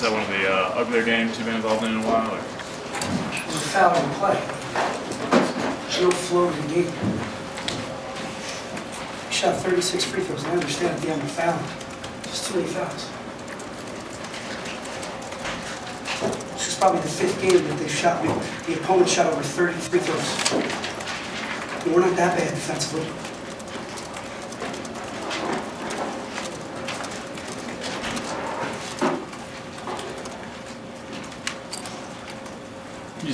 Is that one of the uh, uglier games you've been involved in in a while? Or? was a foul in play. There's no flow to the game. He shot 36 free throws, I understand at the end of foul. Just too many fouls. This is probably the fifth game that they've shot, we- the opponent shot over 30 free throws. We're not that bad defensively.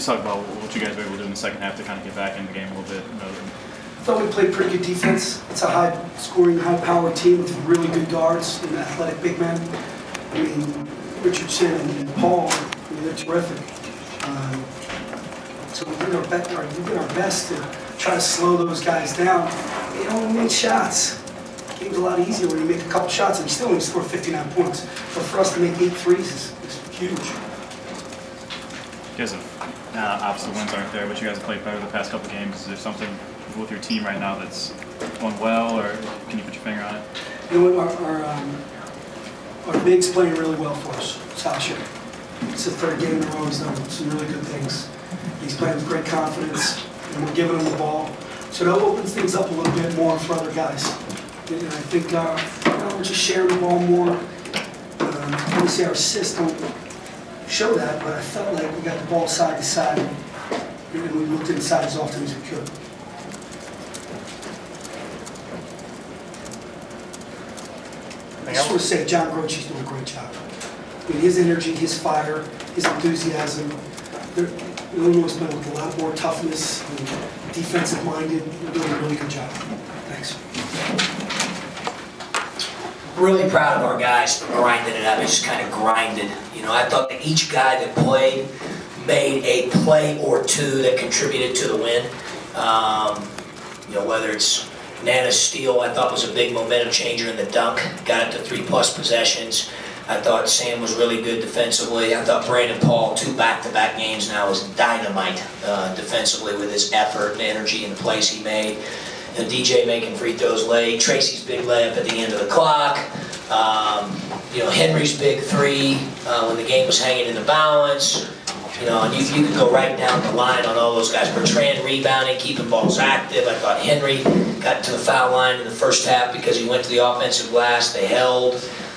Just talk about what you guys were able to do in the second half to kind of get back in the game a little bit? I thought we played pretty good defense. It's a high-scoring, high-powered team with really good guards and athletic big men. I mean, Richardson and Paul, I mean, they're terrific. Um, So we did our best, we did our best to try to slow those guys down. They only made shots. Game's a lot easier when you make a couple shots and you still only score 59 points. But for us to make eight threes is is huge. You guys have, uh, obviously wins aren't there, but you guys have played better the past couple games. Is there something with your team right now that's going well, or can you put your finger on it? You know our, our, um, our big's playing really well for us, Sasha. It's the third game in a row, he's done some really good things. He's playing with great confidence, and we're giving him the ball. So that opens things up a little bit more for other guys. And I think, uh, we're just sharing the ball more. Um, Obviously, our system show that, but I felt like we got the ball side to side, and we looked inside as often as we could. I just want to say, John Groce's doing a great job. I mean, his energy, his fire, his enthusiasm, they're, Illinois playing with a lot more toughness and defensive minded, they're doing a really good job. Thanks. really proud of our guys for grinding it out. They just kind of grinded. You know, I thought that each guy that played made a play or two that contributed to the win. Um, you know, whether it's Nnanna steal, I thought was a big momentum changer in the dunk, got it to three plus possessions. I thought Sam was really good defensively. I thought Brandon Paul, two back-to-back games now, was dynamite uh, defensively with his effort and energy and the plays he made. Know, DJ making free throws late, Tracy's big layup at the end of the clock, um, you know, Henry's big three uh, when the game was hanging in the balance. You know, and you, you could go right down the line on all those guys. Bertrand rebounding, keeping balls active. I thought Henry got to the foul line in the first half because he went to the offensive glass. They held.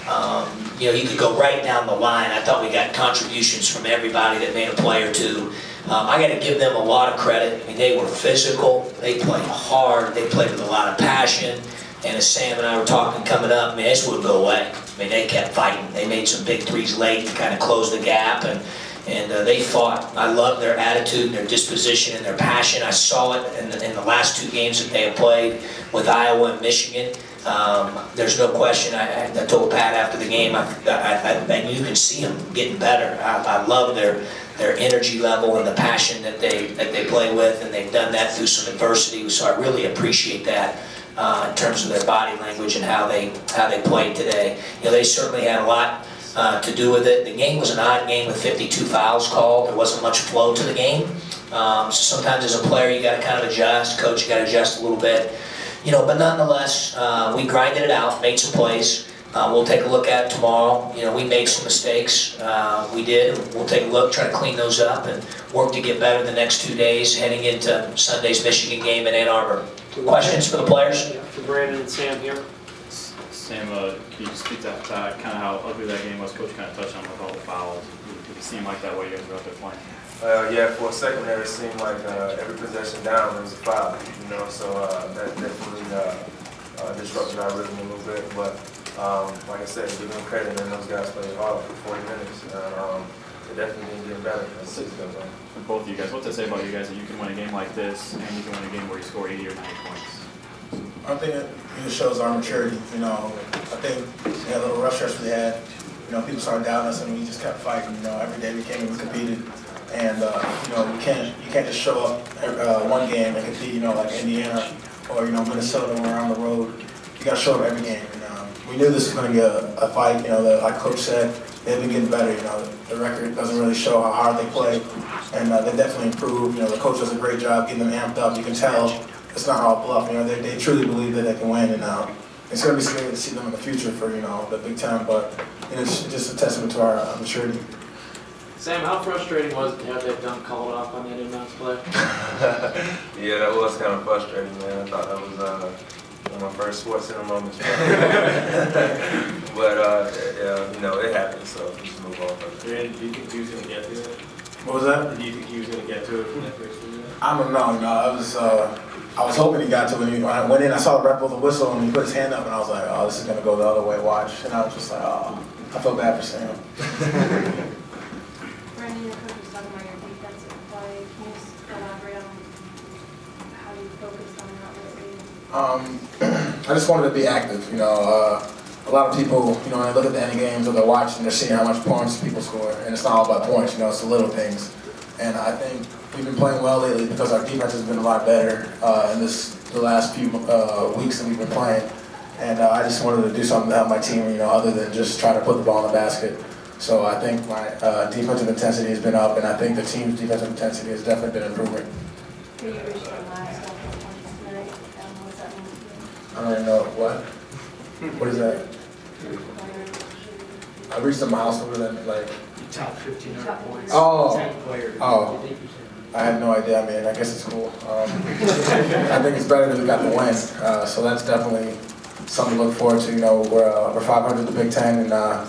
Um, you know, you could go right down the line. I thought we got contributions from everybody that made a play or two. Um, I got to give them a lot of credit. I mean, they were physical. They played hard. They played with a lot of passion. And as Sam and I were talking coming up, I mean, this would go away. I mean, they kept fighting. They made some big threes late to kind of close the gap, and and uh, they fought. I love their attitude, and their disposition, and their passion. I saw it in the, in the last two games that they have played with Iowa and Michigan. Um, there's no question. I, I told Pat after the game, I, I, and you can see them getting better. I, I love their their energy level and the passion that they that they play with, and they've done that through some adversity. So I really appreciate that uh, in terms of their body language and how they how they played today. You know, they certainly had a lot uh, to do with it. The game was an odd game with 52 fouls called. There wasn't much flow to the game. Um, so sometimes as a player, you got to kind of adjust. Coach, you got to adjust a little bit. You know, but nonetheless, uh, we grinded it out, made some plays. Uh, we'll take a look at it tomorrow. You know, we made some mistakes. Uh, we did. We'll take a look, try to clean those up, and work to get better the next two days, heading into Sunday's Michigan game in Ann Arbor. Questions for the players? Yeah, For Brandon and Sam here. Sam, uh, can you just speak to uh, kind of how ugly that game was? Coach kind of touched on with all the fouls. Did it seem like that way you guys were out there playing? Uh, yeah, for a second there, it seemed like uh, every possession down there was a foul, you know, so uh, that definitely uh, uh, disrupted our rhythm a little bit. But um, like I said, give them credit, and those guys played hard for 40 minutes. And, um, it definitely didn't get better as the season goes on. For both of you guys, what's it say about you guys that you can win a game like this and you can win a game where you score 80 or 90 points? I think it it shows our maturity, you know. I think we had a little rough stretch we had. You know, people started doubting us and we just kept fighting, you know. Every day we came and we competed. And, uh, you know, you can't, you can't just show up uh, one game and compete, you know, like Indiana or, you know, Minnesota when we're on the road. You gotta show up every game. And, we knew this was gonna be a, a fight, you know, the, like Coach said, they've been getting better, you know. The record doesn't really show how hard they play. And uh, they definitely improved. You know, the coach does a great job getting them amped up. You can tell it's not all bluff. You know, they, they truly believe that they can win, and uh, it's going to be scary to see them in the future for you know the Big Ten, but you know, it's just a testament to our uh, maturity. Sam, how frustrating was it to have that dunk called off on that inbounds play? Yeah, that was kind of frustrating, man. I thought that was uh, one of my first SportsCenter moments. but uh, yeah, you know, it happened, so just move on from it. Do you think he was going to get to it? What was that? Do you think he was going to get to it from that first one? I don't know. No, I was uh, I was hoping he got to it. When I went in, I saw the ref blow the whistle, and he put his hand up, and I was like, oh, this is gonna go the other way. Watch, and I was just like, oh, I feel bad for Sam. Brandon, your coach was talking about your defensive play. Can you just elaborate on how you focused on that lately? Um, I just wanted to be active. You know, uh, a lot of people, you know, when they look at the end games or they're watching, they're seeing how much points people score, and it's not all about points. You know, it's the little things. And I think we've been playing well lately because our defense has been a lot better uh, in this the last few uh, weeks that we've been playing. And uh, I just wanted to do something to help my team, you know, other than just try to put the ball in the basket. So I think my uh, defensive intensity has been up, and I think the team's defensive intensity has definitely been improving. You reached your last couple of points tonight. Um, what's that mean to I don't even know what. What is that? I reached a milestone that like Top 1,500 points. Oh. 10 players. Oh. I have no idea. I mean, I guess it's cool. Um, I think it's better that we got the win. Uh, so that's definitely something to look forward to. You know, we're, uh, we're 500 in the Big Ten, and uh,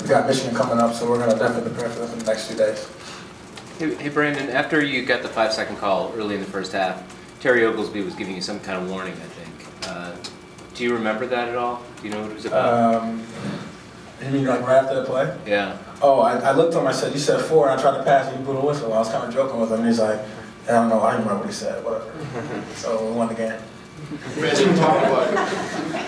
we got Michigan coming up, so we're going to definitely prepare for this in the next few days. Hey, hey, Brandon, after you got the five second call early in the first half, Terry Oglesby was giving you some kind of warning, I think. Do you remember that at all? Do you know what it was about? Um, you mean like right after the play? yeah. Oh, I, I looked at him. I said, "You said four, and I tried to pass, and you blew the whistle." I was kind of joking with him, and he's like, "I don't know. I don't remember what he said. Whatever." so we won the game. Brandon, talk about,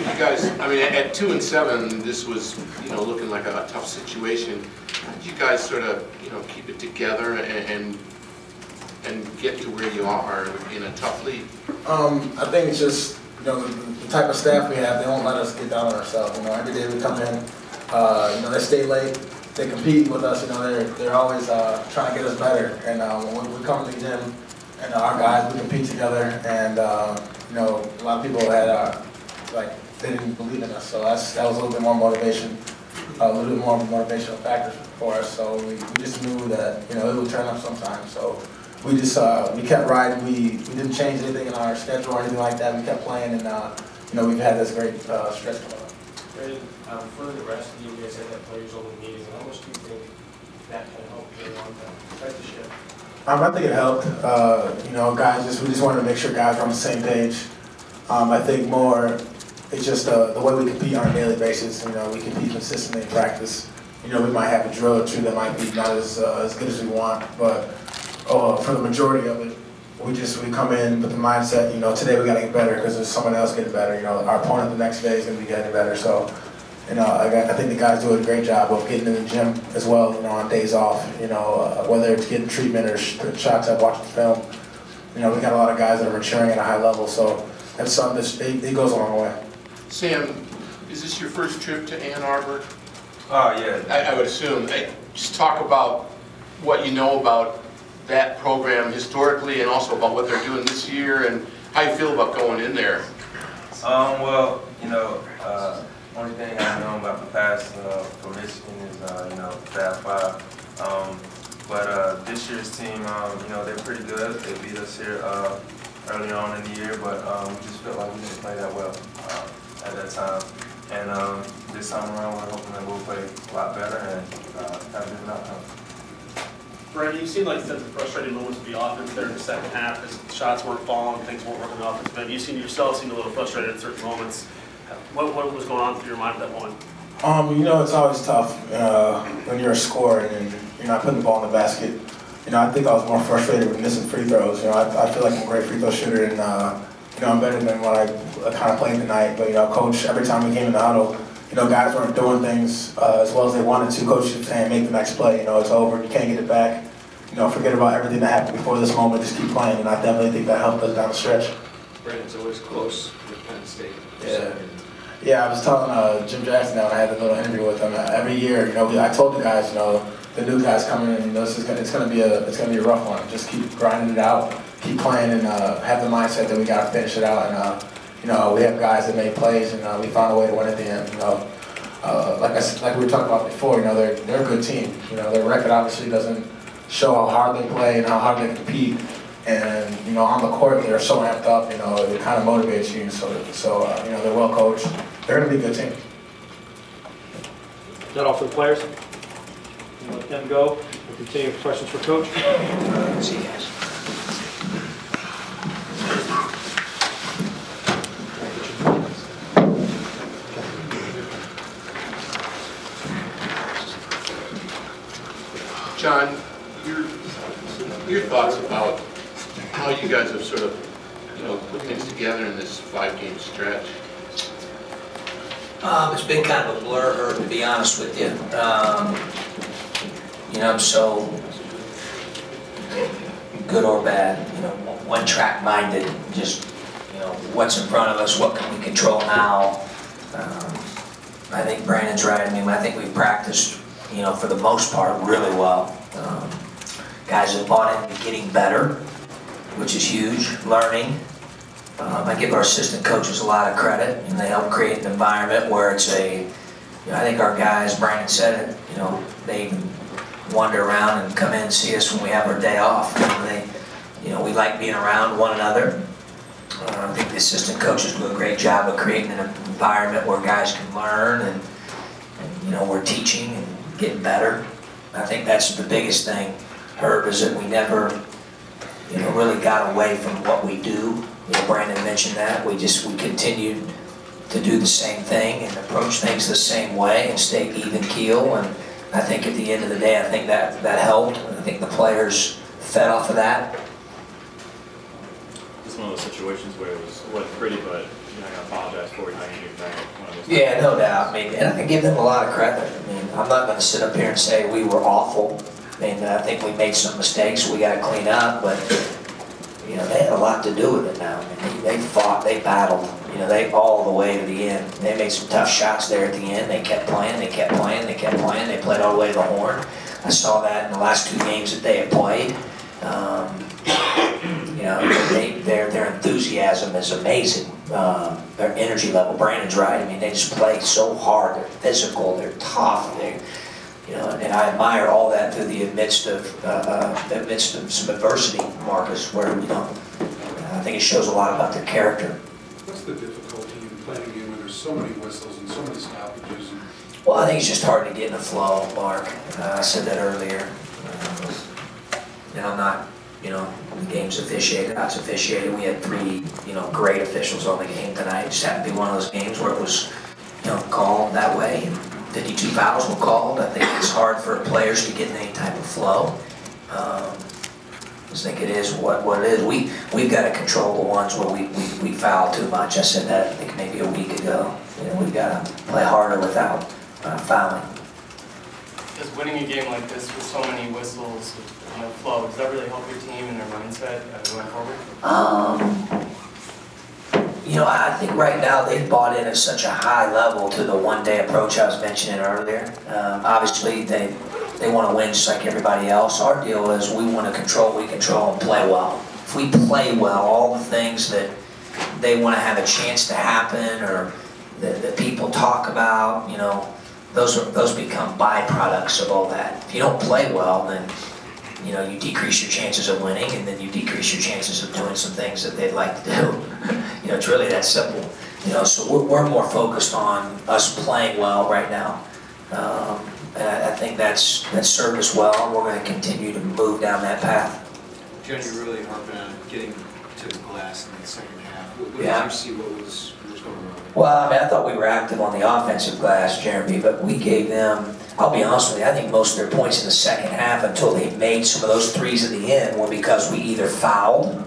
you guys, I mean, at two and seven, this was, you know, looking like a tough situation. How did you guys sort of, you know, keep it together and, and and get to where you are in a tough league? Um, I think it's just, you know, the, the type of staff we have, they won't let us get down on ourselves. You know, every day we come in, uh, you know, they stay late, they compete with us, you know, they're, they're always uh, trying to get us better. And uh, when we come to the gym, and our guys, we compete together, and, uh, you know, a lot of people had, uh, like, they didn't believe in us, so that's, that was a little bit more motivation, a little bit more motivational factor for us. So we, we just knew that, you know, it would turn up sometime. So we just uh, we kept riding. We we didn't change anything in our schedule or anything like that. We kept playing, and uh, you know we've had this great uh, stretch coming up. Brandon, um, for the rest of you, you guys had that players only meeting. How much do you think that can help you on the apprenticeship? Um, I think it helped. Uh, you know, guys, just we just wanted to make sure guys were on the same page. Um, I think more, it's just uh, the way we compete on a daily basis. You know, we compete consistently in practice. You know, we might have a drill or two that might be not as uh, as good as we want, but uh, for the majority of it, we just we come in with the mindset. You know, today we got to get better because there's someone else getting better. You know, our opponent the next day is going to be getting better. So. You know, I, I think the guys do a great job of getting in the gym as well, you know, on days off, you know, uh, whether it's getting treatment or sh- shots at watching the film. You know, we got a lot of guys that are maturing at a high level, so that's something that's, it, it goes a long way. Sam, is this your first trip to Ann Arbor? Oh, yeah. I, I would assume. Hey, Just talk about what you know about that program historically and also about what they're doing this year and how you feel about going in there. Um, well, you know, uh, only thing I know about the past, uh, for Michigan is, uh, you know, Fab Five. Um, but, uh, this year's team, um, you know, they're pretty good. They beat us here, uh, early on in the year, but, um, we just felt like we didn't play that well, uh, at that time. And, um, this time around, we're hoping that we'll play a lot better and, uh, have different outcome. Brandon, you seemed like some frustrating moments with the offense there in the second half, as shots weren't falling, things weren't working off. But you seem yourself seemed a little frustrated at certain moments. What, what was going on through your mind at that moment? Um, you know, it's always tough uh, when you're a scorer and you're not putting the ball in the basket. You know, I think I was more frustrated with missing free throws. You know, I, I feel like I'm a great free throw shooter, and uh, you know, I'm better than what I kind of played tonight. But you know, coach, every time we came in the huddle, you know, guys weren't doing things uh, as well as they wanted to. Coach kept saying, "Make the next play." You know, it's over. You can't get it back. You know, forget about everything that happened before this moment. Just keep playing, and I definitely think that helped us down the stretch. Brandon's always close with Penn State. Yeah. Yeah, I was telling uh, Jim Jackson that when I had a little interview with him. Uh, every year, you know, we, I told the guys, you know, the new guys coming in, you know, this is gonna, it's gonna be a it's gonna be a rough one. Just keep grinding it out, keep playing, and uh, have the mindset that we gotta finish it out. And uh, you know, we have guys that make plays and uh, we found a way to win at the end, you know. Uh, like I like we were talking about before, you know, they're, they're a good team. You know, their record obviously doesn't show how hard they play and how hard they compete. And, you know, on the court, they're so amped up, you know, it kind of motivates you. So, so uh, you know, they're well coached. They're going to be a good team. Is that all for the players? We'll Let them go. We'll continue with questions for Coach. See you guys. John, your, your thoughts about how you guys have sort of, you know, put things together in this five-game stretch? Um, it's been kind of a blur, to be honest with you. Um, you know, I'm so good or bad, you know, one-track minded, just, you know, what's in front of us, what can we control now? Um, I think Brandon's right, I mean, I think we've practiced, you know, for the most part, really well. Um, Guys have bought into getting better, which is huge, learning. Um, I give our assistant coaches a lot of credit, and they help create an environment where it's a, you know, I think our guys, Brandon said it, you know, they wander around and come in and see us when we have our day off. They, you know, we like being around one another. Uh, I think the assistant coaches do a great job of creating an environment where guys can learn and, and you know, we're teaching and getting better. I think that's the biggest thing, Herb, is that we never, you know, really got away from what we do. You know, Brandon mentioned that. We just, we continued to do the same thing and approach things the same way and stay even keel. And I think at the end of the day, I think that, that helped. I think the players fed off of that. It's one of those situations where it was, wasn't pretty, but you're not gonna apologize for it, you're not gonna get back. One of those Yeah, no doubt. I mean, and I give them a lot of credit. I mean, I'm not gonna sit up here and say we were awful. I mean, I think we made some mistakes we gotta clean up, but, you know, they had a lot to do with it now. I mean, they they fought, they battled, you know, they all the way to the end. They made some tough shots there at the end. They kept playing, they kept playing, they kept playing. They played all the way to the horn. I saw that in the last two games that they had played. Um, you know, they, their, their enthusiasm is amazing. Um, their energy level, Brandon's right. I mean, they just play so hard. They're physical. They're tough. They, you know, and I admire all that through the midst of, uh, uh, the midst of some adversity, Marcus, where you know, I think it shows a lot about their character. What's the difficulty in playing a game when there's so many whistles and so many stoppages? Well, I think it's just hard to get in the flow, Mark. Uh, I said that earlier. Um, And I'm not, you know, the game's officiated, was officiated. We had three, you know, great officials on the game tonight. It just happened to be one of those games where it was, you know, called that way. 52 fouls were called. I think it's hard for players to get in any type of flow. Um, I just think it is what, what it is. We, we've got to control the ones where we, we, we foul too much. I said that, I think maybe a week ago. You know, we've got to play harder without uh, fouling. Does winning a game like this with so many whistles and no flow, does that really help your team and their mindset going forward? Um, you know, I think right now they've bought in at such a high level to the one-day approach I was mentioning earlier. Um, obviously, they they want to win just like everybody else. Our deal is we want to control, we control, and play well. If we play well, all the things that they want to have a chance to happen or that, that people talk about, you know, those are those become byproducts of all that. If you don't play well, then you know you decrease your chances of winning, and then you decrease your chances of doing some things that they'd like to do. you know, it's really that simple. You know, so we're, we're more focused on us playing well right now, um, and I, I think that's that's served us well, and we're going to continue to move down that path. John, you're really harping on getting to the glass in the second half. What what Yeah. did you see, what was, what was going on? Well, I mean, I thought we were active on the offensive glass, Jeremy, but we gave them, I'll be honest with you, I think most of their points in the second half until they made some of those threes at the end were because we either fouled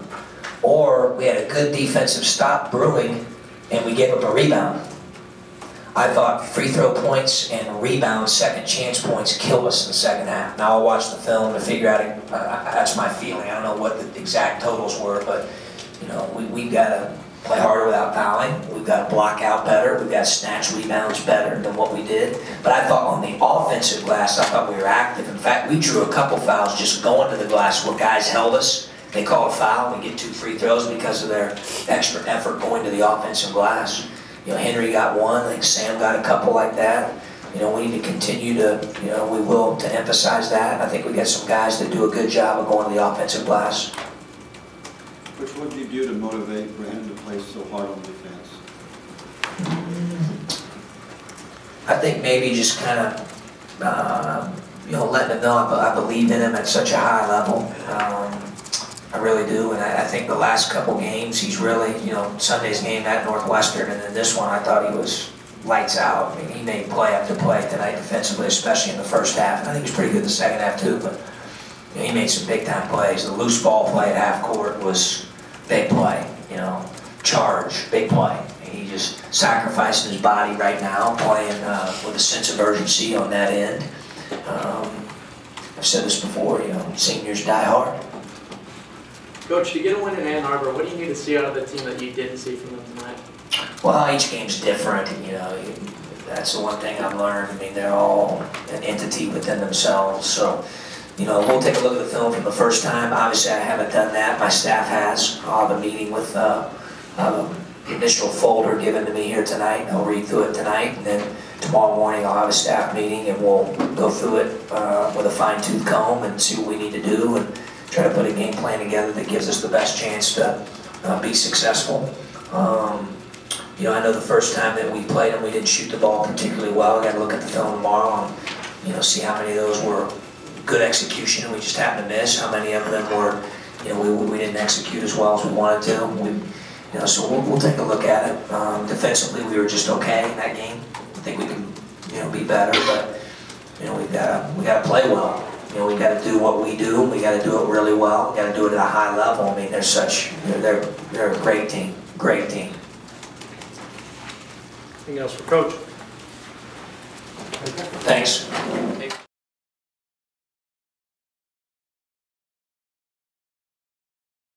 or we had a good defensive stop brewing and we gave up a rebound. I thought free throw points and rebound second chance points killed us in the second half. Now I'll watch the film to figure out, uh, that's my feeling. I don't know what the exact totals were, but, you know, we, we've got to play harder without fouling. We've got to block out better. We've got to snatch rebounds better than what we did. But I thought on the offensive glass, I thought we were active. In fact, we drew a couple fouls just going to the glass where guys held us they call a foul, we get two free throws because of their extra effort going to the offensive glass. You know, Henry got one, I think Sam got a couple like that. You know, we need to continue to, you know, we will to emphasize that. I think we got some guys that do a good job of going to the offensive glass. Which do you do to motivate Brandon to play so hard on defense? I think maybe just kind of, um, you know, letting him know I I believe in him at such a high level. Um, I really do, and I I think the last couple games, he's really, you know, Sunday's game at Northwestern, and then this one, I thought he was lights out. I mean, he made play after play tonight defensively, especially in the first half. And I think he was pretty good in the second half too, but you know, he made some big time plays. The loose ball play at half court was big play, you know, charge, big play. And he just sacrificing his body right now, playing uh, with a sense of urgency on that end. Um, I've said this before, you know, seniors die hard. Coach, to get a win in Ann Arbor, what do you need to see out of the team that you didn't see from them tonight? Well, each game's different, you know, you, that's the one thing I've learned. I mean, they're all an entity within themselves. So, you know, we'll take a look at the film from the first time. Obviously, I haven't done that. My staff has. I'll have a meeting with uh, um, the initial folder given to me here tonight. I'll read through it tonight, and then tomorrow morning I'll have a staff meeting, and we'll go through it uh, with a fine tooth comb and see what we need to do, and try to put a game plan together that gives us the best chance to uh, be successful. Um, you know, I know the first time that we played them, we didn't shoot the ball particularly well. I got to look at the film tomorrow and, you know, see how many of those were good execution and we just happened to miss. How many of them were, you know, we, we didn't execute as well as we wanted to. We, you know, so we'll, we'll take a look at it. Um, defensively, we were just okay in that game. I think we can, you know, be better, but you know, we got to we got to play well. You know, we got to do what we do. We got to do it really well. We got to do it at a high level. I mean, they're such, they're they're, they're a great team, great team. Anything else for Coach? Thanks.